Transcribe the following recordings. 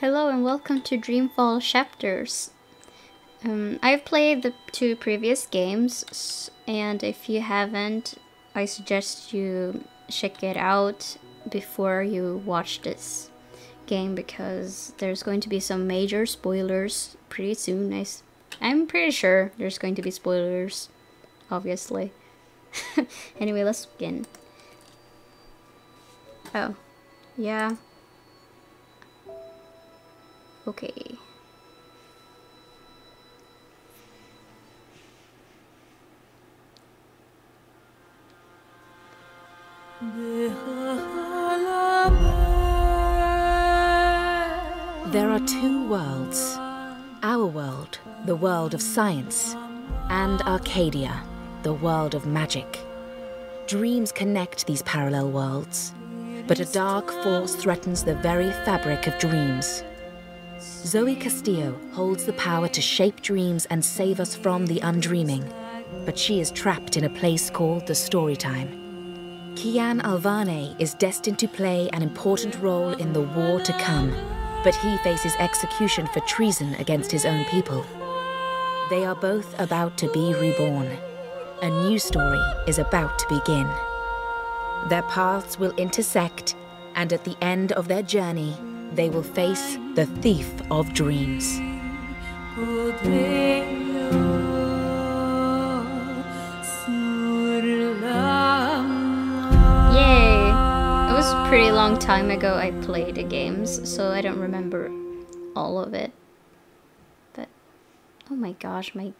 Hello and welcome to Dreamfall Chapters. Um, I've played the two previous games, and if you haven't, I suggest you check it out before you watch this game because there's going to be some major spoilers pretty soon. I, I'm pretty sure there's going to be spoilers, obviously. anyway, let's begin. Oh, yeah. Okay. There are two worlds. Our world, the world of science, and Arcadia, the world of magic. Dreams connect these parallel worlds, but a dark force threatens the very fabric of dreams. Zoe Castillo holds the power to shape dreams and save us from the undreaming, but she is trapped in a place called the Storytime. Kian Alvane is destined to play an important role in the war to come, but he faces execution for treason against his own people. They are both about to be reborn. A new story is about to begin. Their paths will intersect, and at the end of their journey, they will face the thief of dreams. Yay! It was a pretty long time ago I played the games, so I don't remember all of it. But, oh my gosh, my...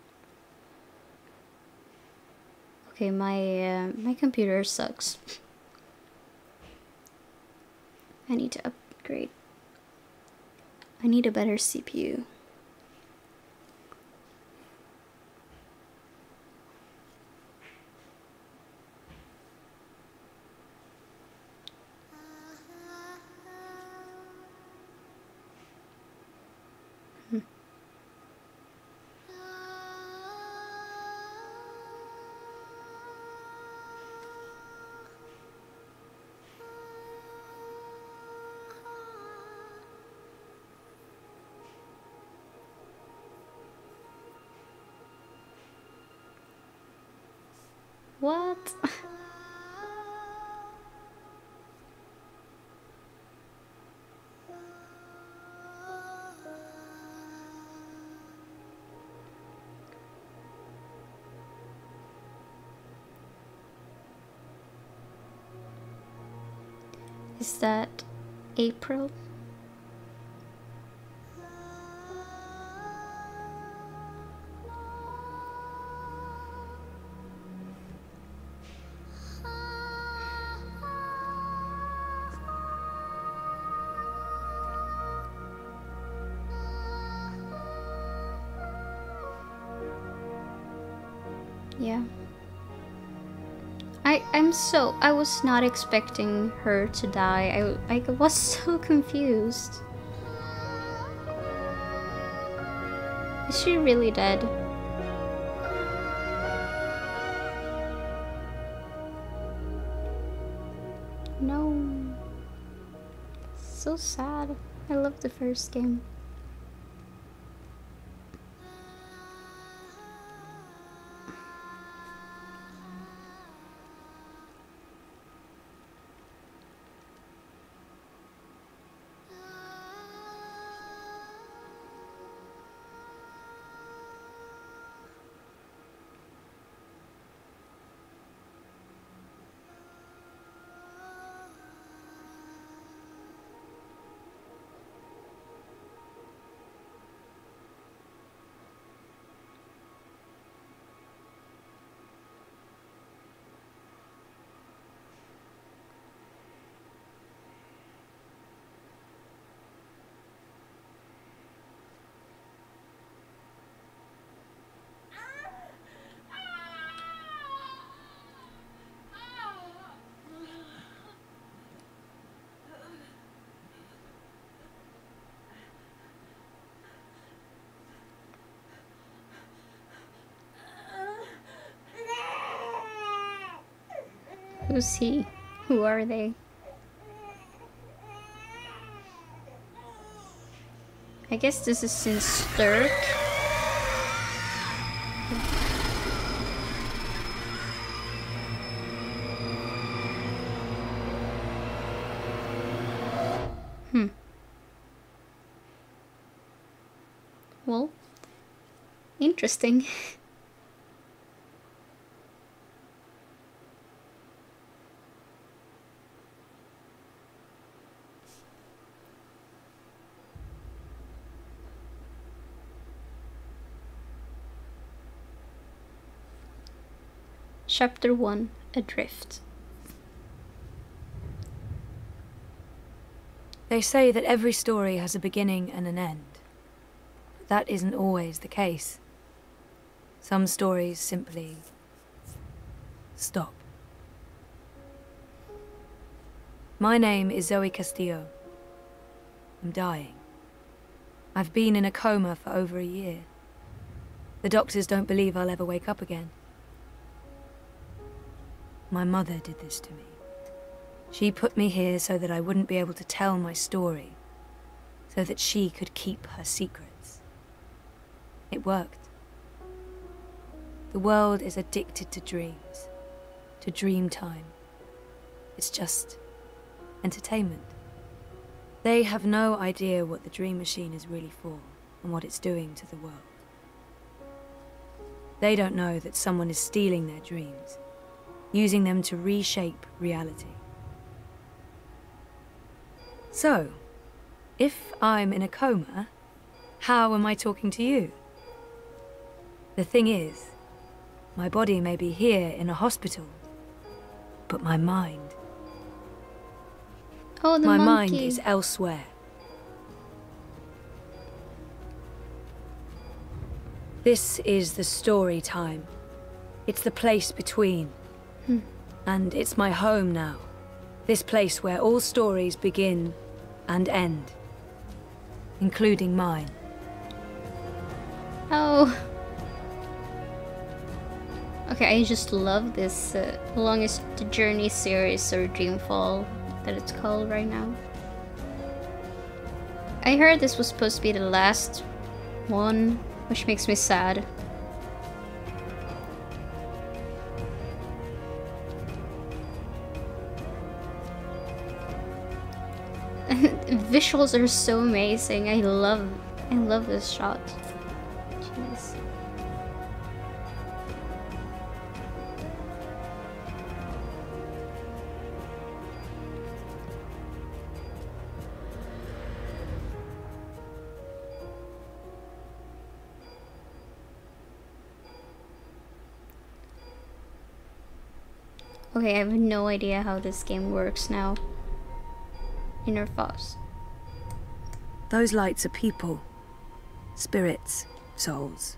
Okay, my, uh, my computer sucks. I need to upgrade. I need a better CPU. What? Is that April? So I was not expecting her to die. I I was so confused. Is she really dead? No. So sad. I love the first game. Who's he? Who are they? I guess this is in Stark. Hmm. Well, interesting. Chapter 1 Adrift. They say that every story has a beginning and an end. But that isn't always the case. Some stories simply stop. My name is Zoe Castillo. I'm dying. I've been in a coma for over a year. The doctors don't believe I'll ever wake up again. My mother did this to me. She put me here so that I wouldn't be able to tell my story, so that she could keep her secrets. It worked. The world is addicted to dreams, to dream time. It's just entertainment. They have no idea what the dream machine is really for and what it's doing to the world. They don't know that someone is stealing their dreams using them to reshape reality. So, if I'm in a coma, how am I talking to you? The thing is, my body may be here in a hospital, but my mind. Oh, the my monkey. mind is elsewhere. This is the story time. It's the place between. And it's my home now. This place where all stories begin and end. Including mine. Oh. Okay, I just love this uh, longest journey series or Dreamfall that it's called right now. I heard this was supposed to be the last one, which makes me sad. Visuals are so amazing. I love I love this shot. Jeez. Okay, I have no idea how this game works now. Interface. Those lights are people. Spirits, souls,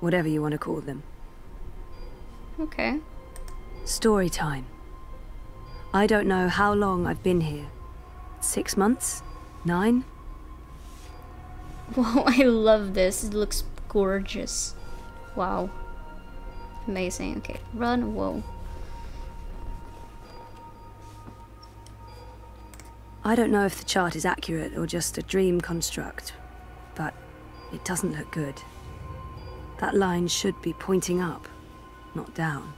whatever you want to call them. Okay. Story time. I don't know how long I've been here. Six months? Nine? Wow, I love this. It looks gorgeous. Wow. Amazing. Okay, run. Whoa. I don't know if the chart is accurate or just a dream construct, but it doesn't look good. That line should be pointing up, not down.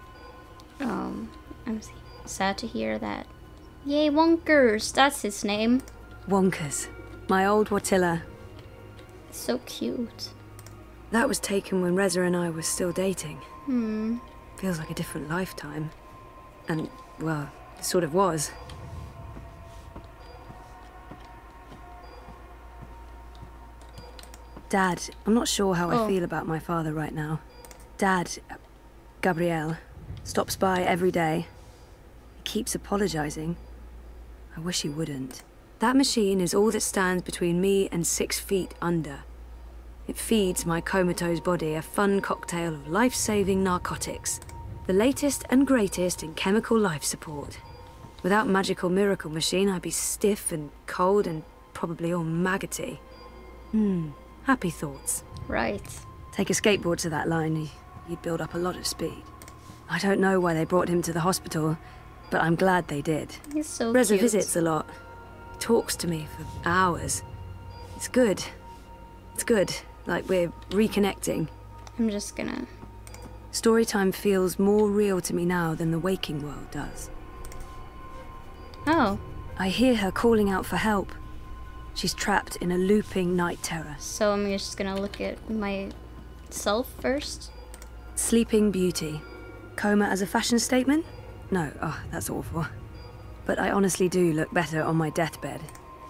Um, I'm sad to hear that. Yay, Wonkers! That's his name. Wonkers. My old Watilla. So cute. That was taken when Reza and I were still dating. Hmm. Feels like a different lifetime. And, well, it sort of was. Dad, I'm not sure how Oh. I feel about my father right now. Dad, Gabriel, stops by every day. He keeps apologizing. I wish he wouldn't. That machine is all that stands between me and six feet under. It feeds my comatose body a fun cocktail of life-saving narcotics. The latest and greatest in chemical life support. Without magical miracle machine, I'd be stiff and cold and probably all maggoty. Hmm, happy thoughts. Right. Take a skateboard to that line, you'd build up a lot of speed. I don't know why they brought him to the hospital, but I'm glad they did. He's so Reza cute. visits a lot. Talks to me for hours. It's good. It's good, like we're reconnecting. I'm just gonna. Storytime feels more real to me now than the waking world does. Oh, I hear her calling out for help. She's trapped in a looping night terror. so I'm just gonna look at myself first. Sleeping Beauty. Coma as a fashion statement? No, oh, that's awful. But I honestly do look better on my deathbed.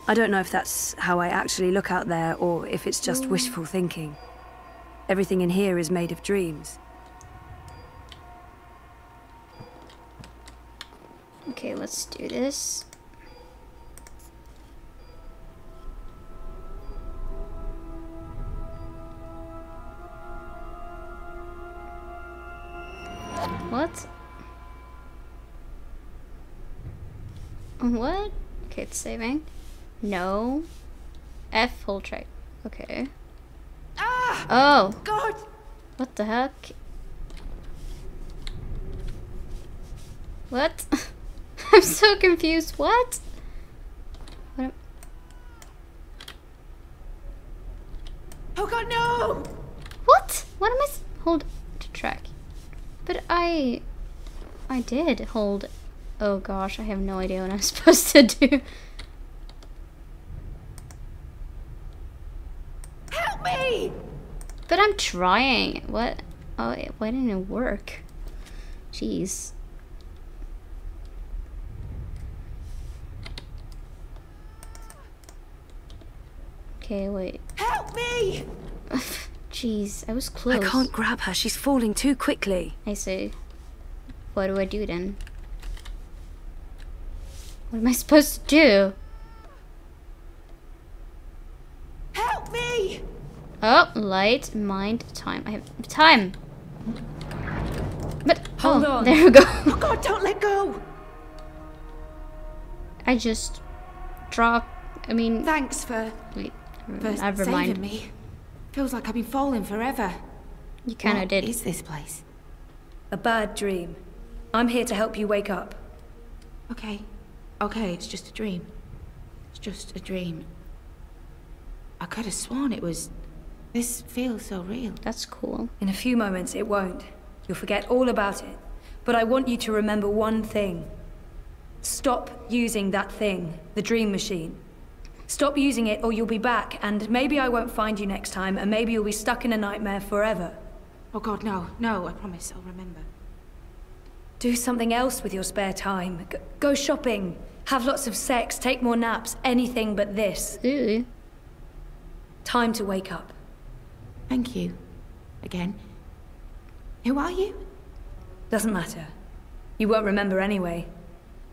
I don't know if that's how I actually look out there or if it's just mm. wishful thinking. Everything in here is made of dreams. Okay, let's do this. What? What? Okay, it's saving. No. F full track. Okay. Ah! Oh, God! what the heck? What? I'm so confused. What? What? Oh God, no! What? What am I? s- Hold to track. I, I did hold. Oh gosh, I have no idea what I'm supposed to do. Help me! But I'm trying. What? Oh, it- why didn't it work? Jeez. Okay, wait. Help me! Jeez, I was close. I can't grab her, she's falling too quickly. I see. What do I do then? What am I supposed to do? Help me! Oh, light, mind, time. I have time. But oh, Hold oh, on. There we go. Oh God, don't let go! I just drop. I mean, Thanks for, wait. for Never saving mind. me. Feels like I've been falling forever. You kind of What did. is this place? A bad dream. I'm here to help you wake up. Okay. Okay, it's just a dream. It's just a dream. I could have sworn it was... This feels so real. That's cool. In a few moments, it won't. You'll forget all about it. But I want you to remember one thing. Stop using that thing, the dream machine. Stop using it or you'll be back, and maybe I won't find you next time, and maybe you'll be stuck in a nightmare forever. Oh God, no, no, I promise I'll remember. Do something else with your spare time. G- go shopping. Have lots of sex. Take more naps. Anything but this. Ooh. Time to wake up. Thank you. Again. Who are you? Doesn't matter. You won't remember anyway.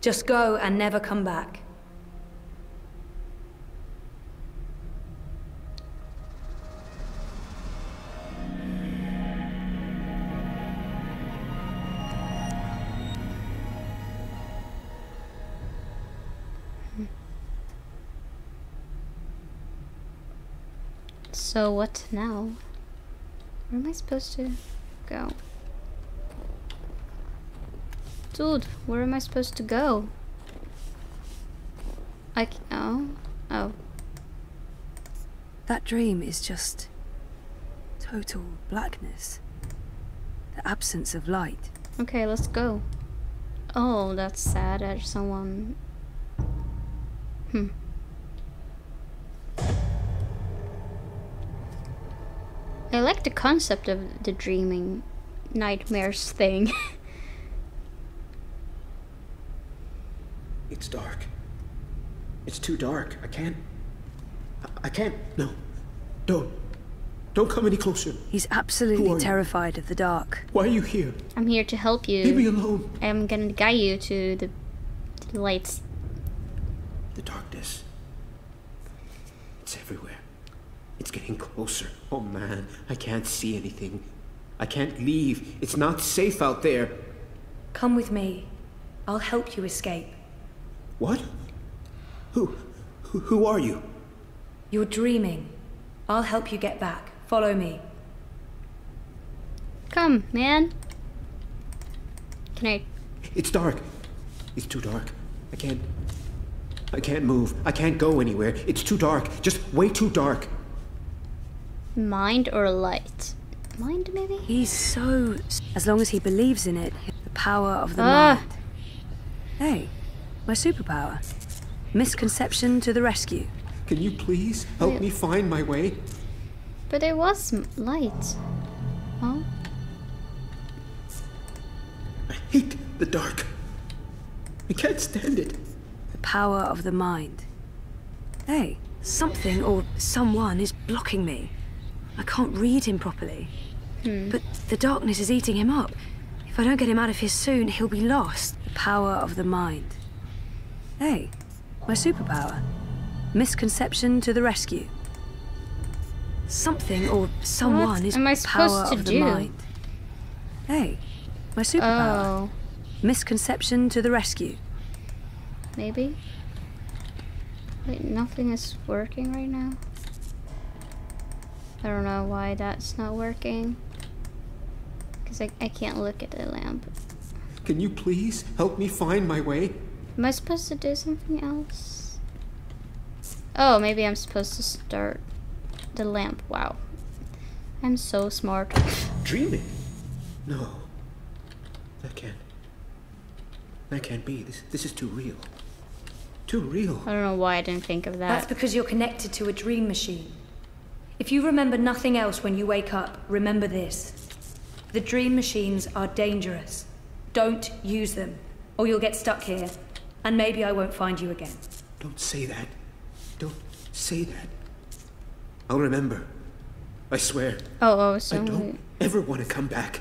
Just go and never come back. So what now? Where am I supposed to go? Dude, where am I supposed to go? I c- oh oh That dream is just total blackness. The absence of light. okay, let's go. Oh, that's sad. There's someone. Hmm. I like the concept of the dreaming nightmares thing. It's dark. It's too dark. I can't. I, I can't. No. Don't. Don't come any closer. He's Who are absolutely you? terrified of the dark. Why are you here? I'm here to help you. Leave me alone. I'm gonna guide you to the, to the lights. The darkness. It's everywhere. It's getting closer. Oh man, I can't see anything. I can't leave. It's not safe out there. Come with me. I'll help you escape. What? Who? Who, who are you? You're dreaming. I'll help you get back. Follow me. Come, man. Can I? It's dark. It's too dark. I can't. I can't move. I can't go anywhere. It's too dark. Just way too dark. Mind or light? Mind, maybe? He's so. As long as he believes in it, the power of the Ah. mind. Hey, my superpower. Misconception to the rescue. Can you please help Wait. me find my way? But it was light. Huh? I hate the dark. I can't stand it. The power of the mind. Hey, something or someone is blocking me. I can't read him properly. Hmm. But the darkness is eating him up. If I don't get him out of here soon, he'll be lost. The power of the mind. Hey, my superpower. Misconception to the rescue. Something or someone is am I power supposed to of the do? mind. Hey, my superpower. Oh, Misconception to the rescue. maybe? Wait, nothing is working right now? I don't know why that's not working. Because I, I can't look at the lamp. Can you please help me find my way? Am I supposed to do something else? Oh, maybe I'm supposed to start the lamp. Wow. I'm so smart. Dreaming? No. That can't. That can't be. This, this is too real. Too real. I don't know why I didn't think of that. That's because you're connected to a dream machine. If you remember nothing else when you wake up, remember this. The dream machines are dangerous. Don't use them, or you'll get stuck here, and maybe I won't find you again. Don't say that. Don't say that. I'll remember. I swear. Oh, oh, so I don't ever want to come back.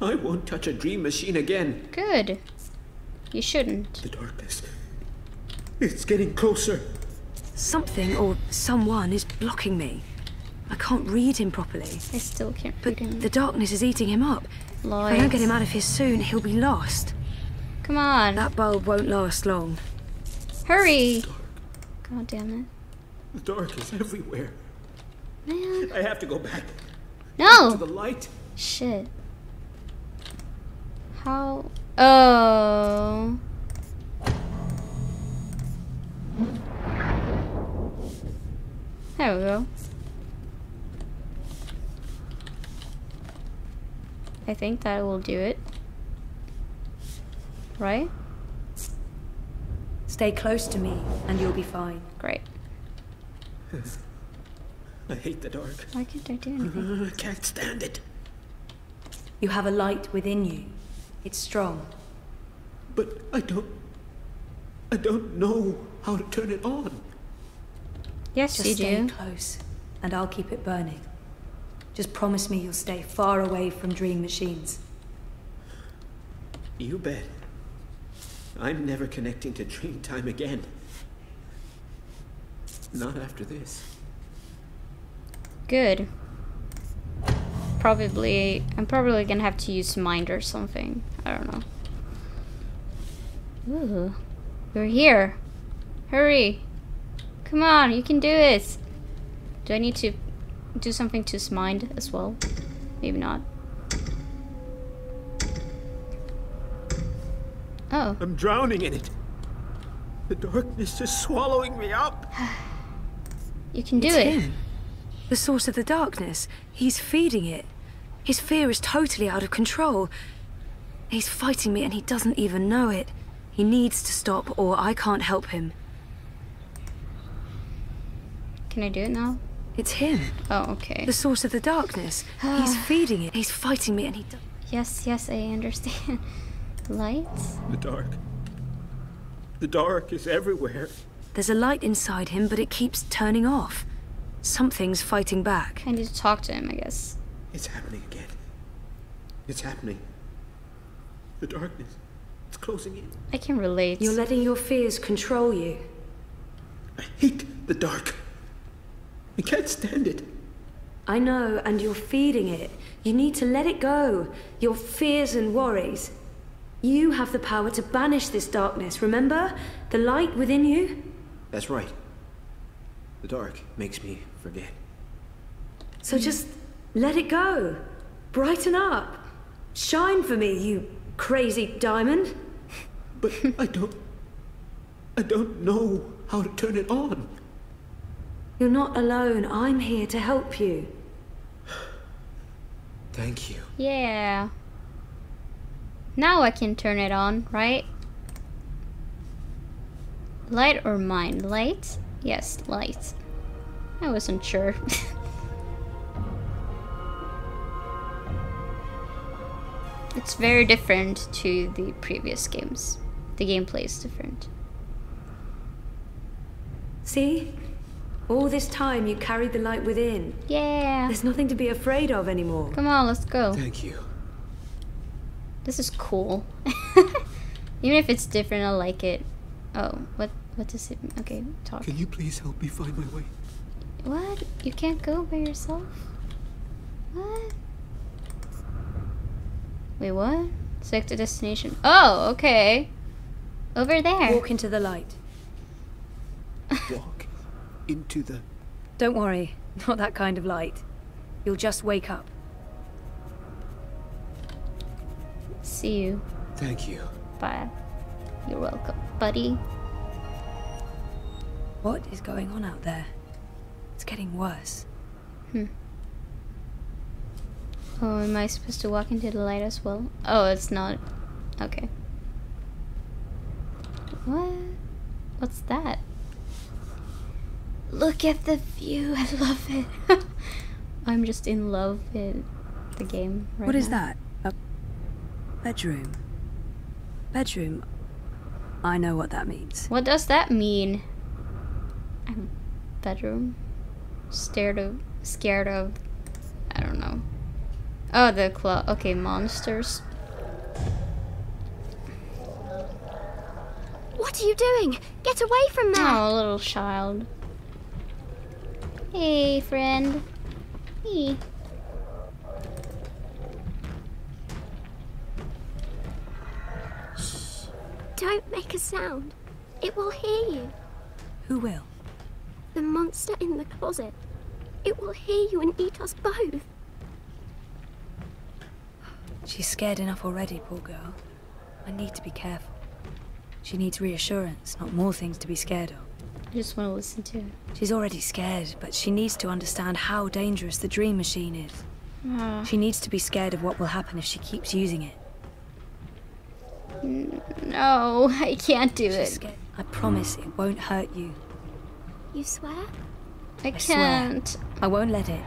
I won't touch a dream machine again. good. You shouldn't. The darkness. It's getting closer. Something or someone is blocking me. I can't read him properly. I still can't But read him. the darkness is eating him up. If I don't get him out of here soon, he'll be lost. Come on, That bulb won't last long. hurry! God damn it. The dark is everywhere. man! I have to go back No! to No! the light. Shit. How? Oh. There we go. I think that will do it. Right? Stay close to me, and you'll be fine. Great. I hate the dark. Why can't I do anything? I can't stand it. You have a light within you. It's strong. But I don't. I don't know how to turn it on. Yes, Just you stay do. close, and I'll keep it burning. Just promise me you'll stay far away from dream machines. You bet. I'm never connecting to dream time again. Not after this. Good. Probably, I'm probably gonna have to use mind or something. I don't know. Ooh, you're here. Hurry. Come on, you can do it. Do I need to do something to his mind as well? Maybe not. Oh, I'm drowning in it. The darkness is swallowing me up. you can do it's it. him. The source of the darkness. He's feeding it. His fear is totally out of control. He's fighting me and he doesn't even know it. He needs to stop or I can't help him. Can I do it now? It's him. Oh, okay. The source of the darkness. He's feeding it. He's fighting me and he Yes, yes, I understand. Lights? The dark. The dark is everywhere. There's a light inside him, but it keeps turning off. Something's fighting back. I need to talk to him, I guess. It's happening again. It's happening. The darkness. It's closing in. I can relate. You're letting your fears control you. I hate the dark. I can't stand it. I know, and you're feeding it. You need to let it go. Your fears and worries. You have the power to banish this darkness, remember? The light within you? That's right. The dark makes me forget. So just let it go. Brighten up. Shine for me, you crazy diamond. But I don't. I don't know how to turn it on. You're not alone. I'm here to help you. Thank you. Yeah. Now I can turn it on, right? Light or mine? Light? Yes, light. I wasn't sure. it's very different to the previous games. The gameplay is different. See? All this time you carried the light within. Yeah. There's nothing to be afraid of anymore. Come on, let's go. Thank you. This is cool. Even if it's different, I like it. Oh, what what does it okay, talk. Can you please help me find my way? What? You can't go by yourself? What? Wait, what? Select a destination. Oh, okay. Over there. Walk into the light. Walk into the Don't worry, not that kind of light. You'll just wake up. See you. Thank you. Bye. You're welcome, buddy. What is going on out there? It's getting worse. Hmm. Oh, am I supposed to walk into the light as well? Oh, it's not. Okay. What? What's that? Look at the view. I love it. I'm just in love with the game right now. What is now. that? A bedroom. Bedroom. I know what that means. What does that mean? I'm bedroom. Scared of. Scared of. I don't know. Oh, the claw. Okay, monsters. What are you doing? Get away from there! Oh, little child. Hey, friend. Hey. Don't make a sound. It will hear you. Who will? The monster in the closet. It will hear you and eat us both. She's scared enough already, poor girl. I need to be careful. She needs reassurance, not more things to be scared of. I just want to listen to it. She's already scared, but she needs to understand how dangerous the dream machine is. Ah. She needs to be scared of what will happen if she keeps using it. No, I can't do She's it. scared. I promise it won't hurt you. You swear? I I swear. can't. I won't let it.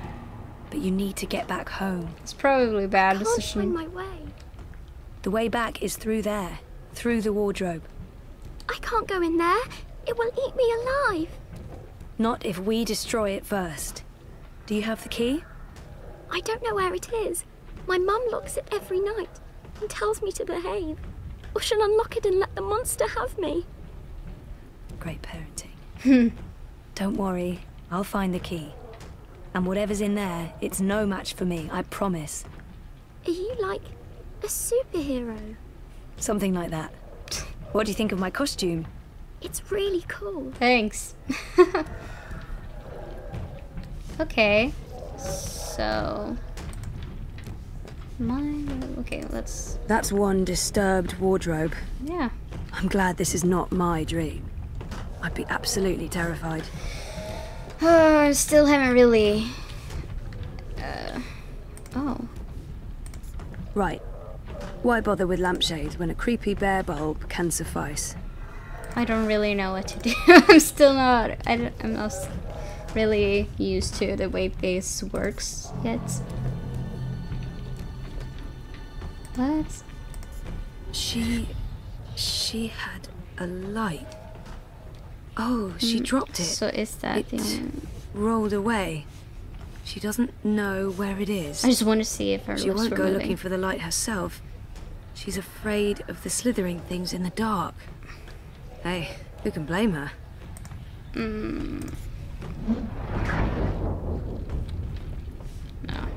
But you need to get back home. It's probably a bad Can't find my way. The way back is through there, through the wardrobe. I can't go in there. It will eat me alive. Not if we destroy it first. Do you have the key? I don't know where it is. My mum locks it every night and tells me to behave. Or she'll unlock it and let the monster have me. Great parenting. Hmm. Don't worry, I'll find the key. And whatever's in there, it's no match for me, I promise. Are you like a superhero? Something like that. What do you think of my costume? It's really cool. Thanks. okay. So. My. Okay, let's. That's one disturbed wardrobe. Yeah. I'm glad this is not my dream. I'd be absolutely terrified. Uh, still haven't really. Uh. Oh. Right. Why bother with lampshades when a creepy bear bulb can suffice? I don't really know what to do. I'm still not. I don't, I'm not really used to the way this works yet. What? She. she had a light. Oh, she mm, dropped it. So is that It- the rolled away. She doesn't know where it is. I just want to see if her She won't go moving. looking for the light herself. She's afraid of the slithering things in the dark. Hey, who can blame her? Mm. No.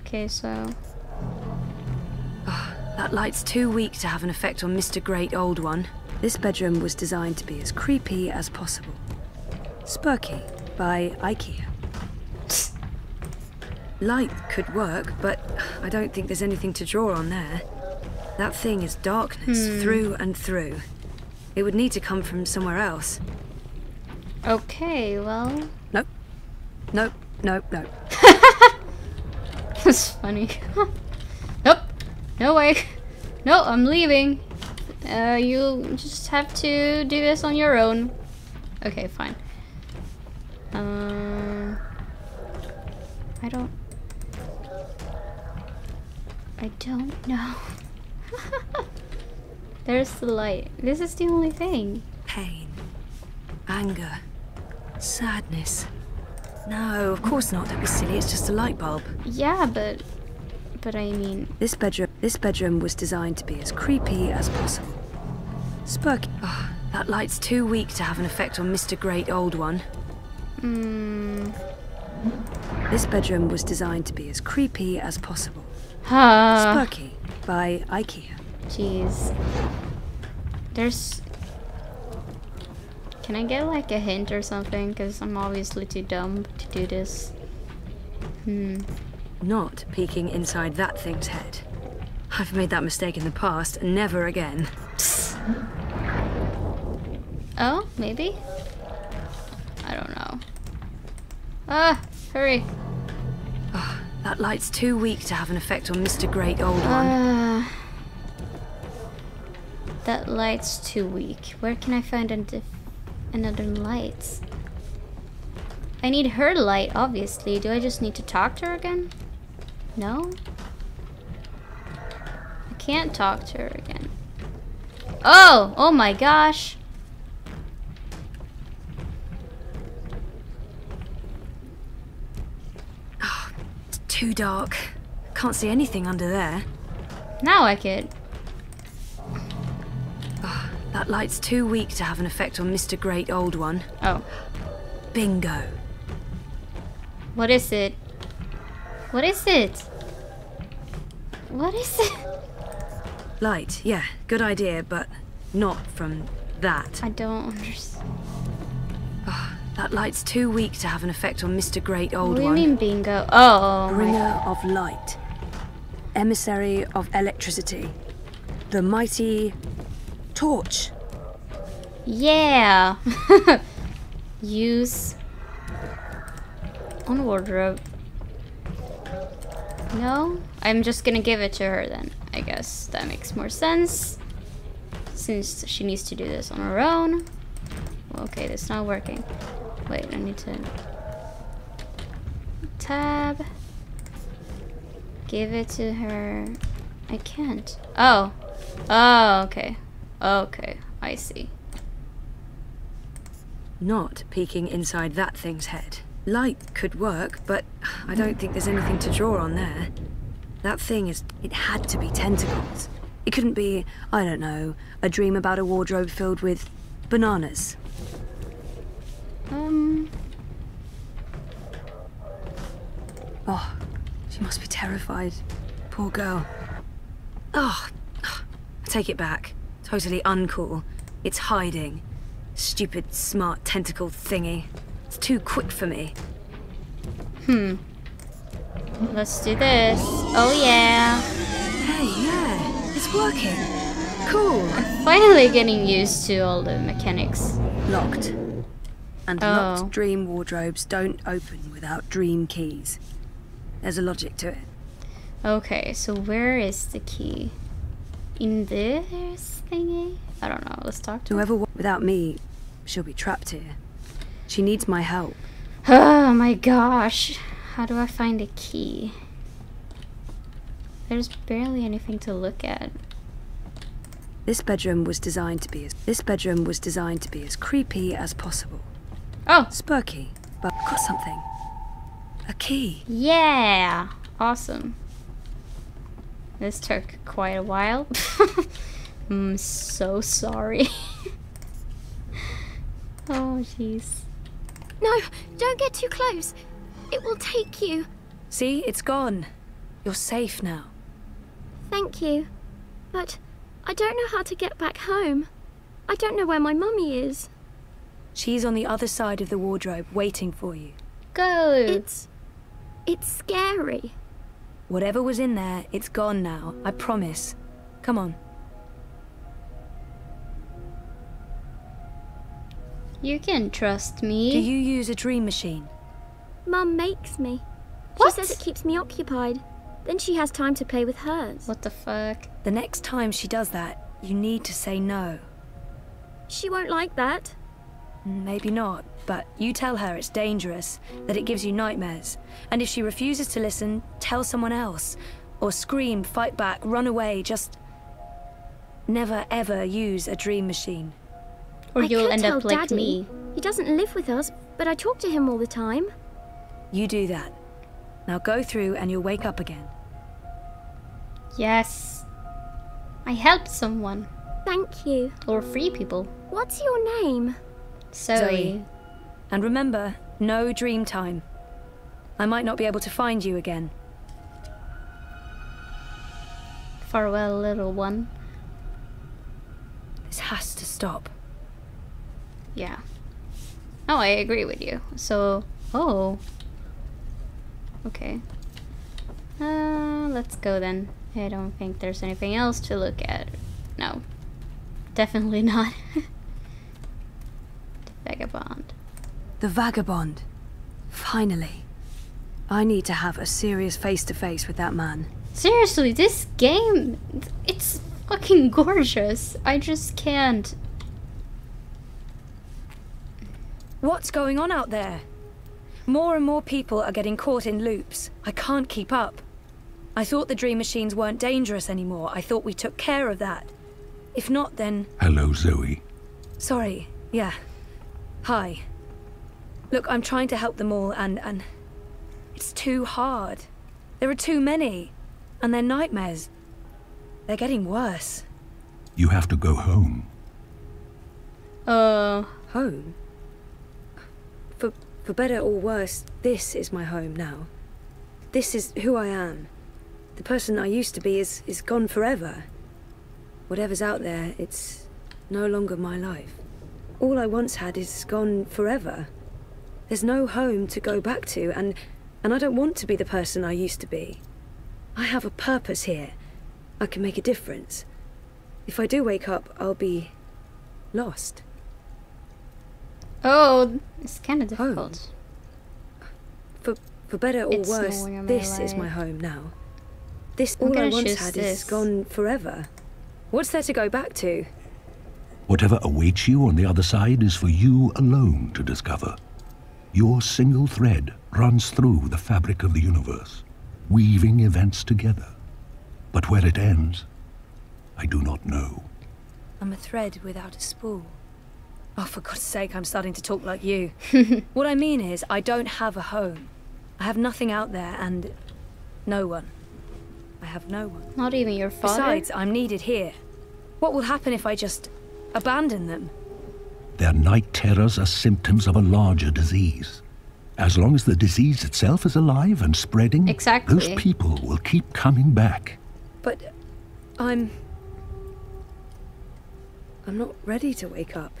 Okay, so That light's too weak to have an effect on Mr. Great Old One. This bedroom was designed to be as creepy as possible. Spooky by IKEA. Light could work, but I don't think there's anything to draw on there. That thing is darkness through and through. It would need to come from somewhere else. Okay, well, Nope. Nope. Nope. Nope. that's funny. nope. No way. No, I'm leaving. Uh, you just have to do this on your own. Okay, fine. Um, I don't. I don't know. There's the light. This is the only thing. Pain. Anger. Sadness. No, of course not. Don't be silly. It's just a light bulb. Yeah, but. But I mean. This bedroom. This bedroom was designed to be as creepy as possible. Spooky. Oh, that light's too weak to have an effect on Mr. Great Old One. Hmm. This bedroom was designed to be as creepy as possible. Huh. Spooky by IKEA. Jeez. There's. Can I get like a hint or something? Because I'm obviously too dumb to do this. Hmm. Not peeking inside that thing's head. I've made that mistake in the past, never again. Oh, maybe? I don't know. Ah, hurry. That light's too weak to have an effect on Mr. Great Old One. Ah. that light's too weak. Where can I find another light? I need her light, obviously. Do I just need to talk to her again? No? I can't talk to her again. Oh! Oh my gosh! It's too dark. Can't see anything under there. Now I could. Ah, that light's too weak to have an effect on Mr. Great Old One. Oh. Bingo. What is it? What is it? What is it? Light, yeah, good idea, but not from that. I don't understand. That light's too weak to have an effect on Mr. Great Old What do you One. mean bingo? Oh, Bringer of light. Emissary of electricity. The mighty torch. Yeah. Use on wardrobe. No, I'm just gonna give it to her then. I guess that makes more sense. Since she needs to do this on her own. Okay, that's not working. Wait, I need to tab. Give it to her. I can't. Oh. Oh, okay. Okay, I see. Not peeking inside that thing's head. Light could work, but I don't think there's anything to draw on there. That thing is. It had to be tentacles. It couldn't be, I don't know, a dream about a wardrobe filled with bananas. Um, Oh, she must be terrified. Poor girl. Oh, I take it back. Totally uncool. It's hiding. Stupid, smart tentacle thingy. It's too quick for me. Hmm. Let's do this. Oh yeah. Hey, yeah, it's working. Cool. Finally getting used to all the mechanics. Locked. And Oh. locked dream wardrobes don't open without dream keys. There's a logic to it. Okay, so where is the key? In this thingy? I don't know. Let's talk to. Whoever without me, she'll be trapped here. She needs my help. Oh my gosh. How do I find a key? There's barely anything to look at. This bedroom was designed to be as this bedroom was designed to be as creepy as possible. Oh, Spooky, but I've got something. A key. yeah. Awesome. This took quite a while. I'm so sorry. oh, jeez. No, don't get too close. It will take you. See, it's gone. You're safe now. Thank you. But I don't know how to get back home. I don't know where my mummy is. She's on the other side of the wardrobe waiting for you. Go. It's. It's scary. Whatever was in there, it's gone now. I promise. Come on. You can trust me. Do you use a dream machine? Mum makes me. What? She says it keeps me occupied. Then she has time to play with hers. What the fuck? The next time she does that, you need to say no. She won't like that. Maybe not, but you tell her it's dangerous, that it gives you nightmares. And if she refuses to listen, tell someone else. Or scream, fight back, run away, just. Never ever use a dream machine. Or I you'll end up like Daddy. me. He doesn't live with us, but I talk to him all the time. You do that. Now go through and you'll wake up again. Yes. I helped someone. Thank you. Or free people. What's your name? Zoe. Zoe. And remember, no dream time. I might not be able to find you again. Farewell, little one. This has to stop. Yeah. Oh, I agree with you. So, oh. Okay. Uh, let's go then. I don't think there's anything else to look at. No. Definitely not. The vagabond. The vagabond. Finally. I need to have a serious face to face with that man. Seriously, this game, it's fucking gorgeous. I just can't. What's going on out there? More and more people are getting caught in loops. I can't keep up. I thought the dream machines weren't dangerous anymore. I thought we took care of that. If not, then. Hello, Zoe. Sorry. Yeah. Hi. Look, I'm trying to help them all, and. and. It's too hard. There are too many. And they're nightmares. They're getting worse. You have to go home. Uh, Home? For, for better or worse, this is my home now. This is who I am. The person I used to be is, is gone forever. Whatever's out there, it's no longer my life. All I once had is gone forever. There's no home to go back to, and, and I don't want to be the person I used to be. I have a purpose here. I can make a difference. If I do wake up, I'll be lost. oh, it's kind of Home. difficult. For for better or It's worse, this is my home now. This I'm all I once had this. is gone forever. What's there to go back to? Whatever awaits you on the other side is for you alone to discover. Your single thread runs through the fabric of the universe, weaving events together. But where it ends, I do not know. I'm a thread without a spool. Oh, for God's sake, I'm starting to talk like you. what I mean is, I don't have a home. I have nothing out there, and no one. I have no one. Not even your father. Besides, I'm needed here. What will happen if I just abandon them? Their night terrors are symptoms of a larger disease. As long as the disease itself is alive and spreading, Exactly. those people will keep coming back. But I'm I'm not ready to wake up,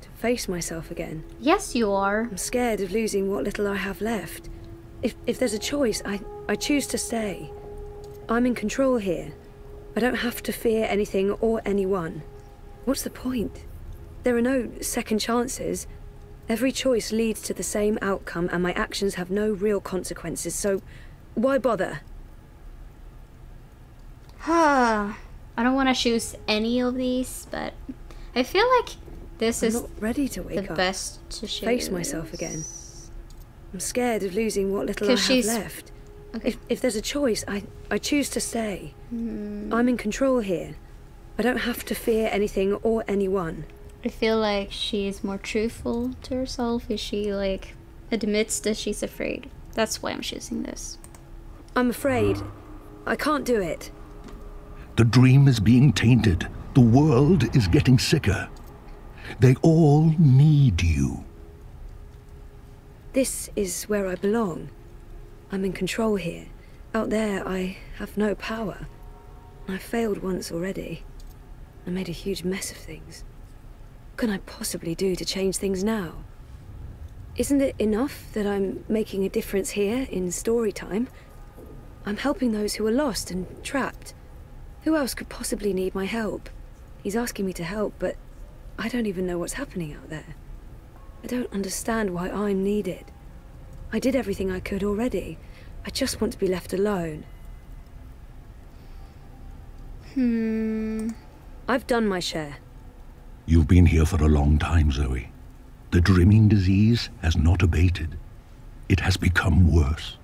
to face myself again. yes, you are. I'm scared of losing what little I have left. If if there's a choice, I I choose to stay. I'm in control here. I don't have to fear anything or anyone. What's the point? There are no second chances. Every choice leads to the same outcome, and my actions have no real consequences, so why bother? Huh. I don't want to choose any of these, but I feel like this I'm is not ready to wake the up. best to choose. Face myself again. I'm scared of losing what little I have she's- left. Okay. If, if there's a choice, I, I choose to stay. Hmm. I'm in control here. I don't have to fear anything or anyone. I feel like she is more truthful to herself if she like admits that she's afraid. That's why I'm choosing this. I'm afraid. I can't do it. The dream is being tainted. The world is getting sicker. They all need you. This is where I belong. I'm in control here. Out there, I have no power. I failed once already. I made a huge mess of things. What can I possibly do to change things now? Isn't it enough that I'm making a difference here in story time? I'm helping those who are lost and trapped. Who else could possibly need my help? He's asking me to help, but I don't even know what's happening out there. I don't understand why I'm needed. I did everything I could already. I just want to be left alone. Hmm. I've done my share. You've been here for a long time, Zoe. The dreaming disease has not abated. It has become worse.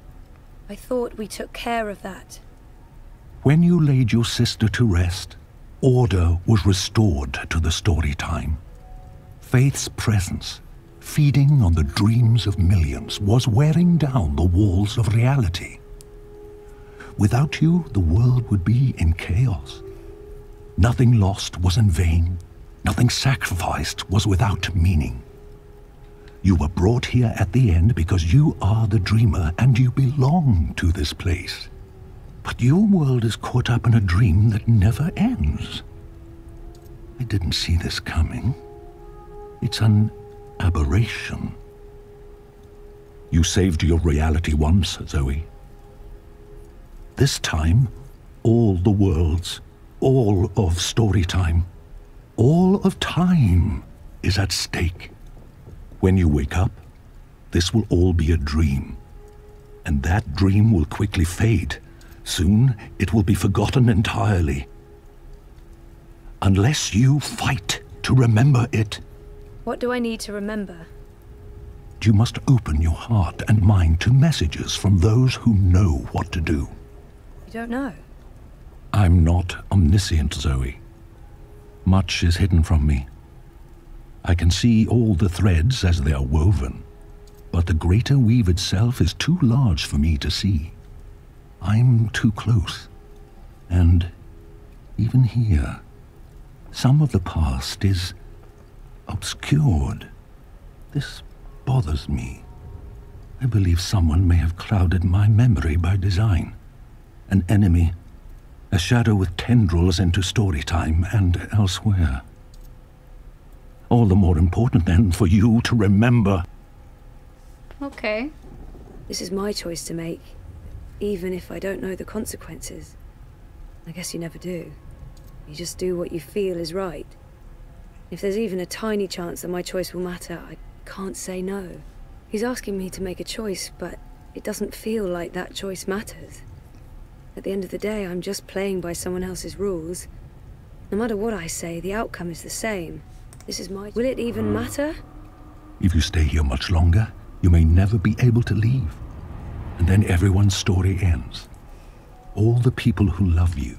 I thought we took care of that. When you laid your sister to rest, order was restored to the story time. Faith's presence, feeding on the dreams of millions, was wearing down the walls of reality. Without you, the world would be in chaos. Nothing lost was in vain. Nothing sacrificed was without meaning. You were brought here at the end because you are the dreamer and you belong to this place. But your world is caught up in a dream that never ends. I didn't see this coming. It's an aberration. You saved your reality once, Zoe. This time, all the worlds, all of story time, all of time is at stake. When you wake up, this will all be a dream. And that dream will quickly fade. Soon, it will be forgotten entirely. Unless you fight to remember it, What do I need to remember? you must open your heart and mind to messages from those who know what to do. You don't know. I'm not omniscient, Zoe. Much is hidden from me. I can see all the threads as they are woven, but the greater weave itself is too large for me to see. I'm too close. And even here, some of the past is obscured. This bothers me. I believe someone may have clouded my memory by design. An enemy a shadow with tendrils into story time and elsewhere. All the more important then for you to remember. Okay. This is my choice to make, even if I don't know the consequences. I guess you never do. You just do what you feel is right. If there's even a tiny chance that my choice will matter, I can't say no. He's asking me to make a choice, but it doesn't feel like that choice matters. At the end of the day, I'm just playing by someone else's rules. No matter what I say, the outcome is the same. This is my... Will it even hmm. matter? If you stay here much longer, you may never be able to leave. And then everyone's story ends. All the people who love you,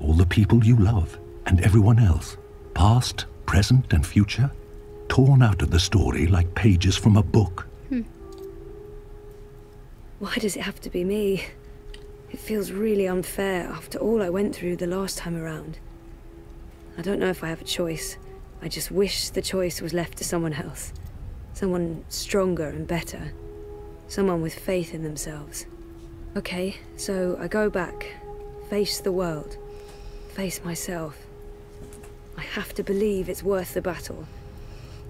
all the people you love, and everyone else, past, present, and future, torn out of the story like pages from a book. Hmm. Why does it have to be me? It feels really unfair after all I went through the last time around. I don't know if I have a choice. I just wish the choice was left to someone else. Someone stronger and better. Someone with faith in themselves. Okay, so I go back. Face the world. Face myself. I have to believe it's worth the battle.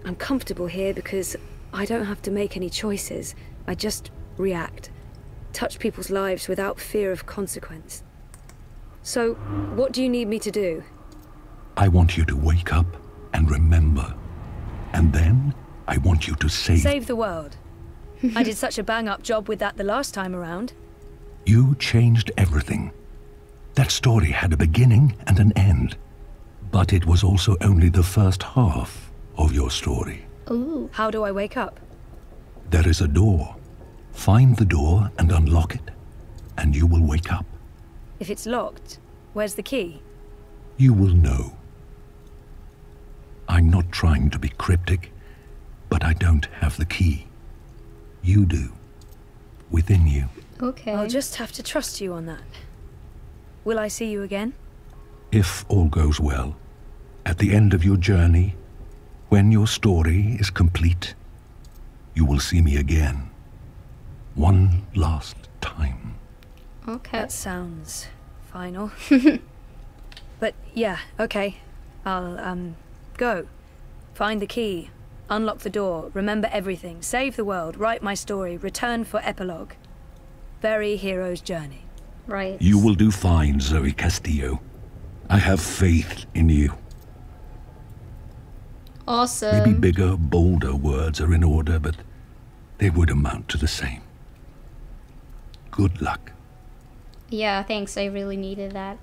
I'm comfortable here because I don't have to make any choices. I just react touch people's lives without fear of consequence. So, what do you need me to do? I want you to wake up and remember. And then I want you to save. Save the world. I did such a bang up job with that the last time around. You changed everything. That story had a beginning and an end. But it was also only the first half of your story. Ooh. How do I wake up? There is a door. Find the door and unlock it, and you will wake up. If it's locked, where's the key? You will know. I'm not trying to be cryptic, but I don't have the key. You do. Within you. Okay. I'll just have to trust you on that. Will I see you again? If all goes well, at the end of your journey, when your story is complete, you will see me again. One last time. Okay. That sounds final. but yeah, okay. I'll, um, go. Find the key. Unlock the door. Remember everything. Save the world. Write my story. Return for epilogue. Very hero's journey. Right. You will do fine, Zoe Castillo. I have faith in you. Awesome. Maybe bigger, bolder words are in order, but they would amount to the same. Good luck. Yeah, thanks. I really needed that.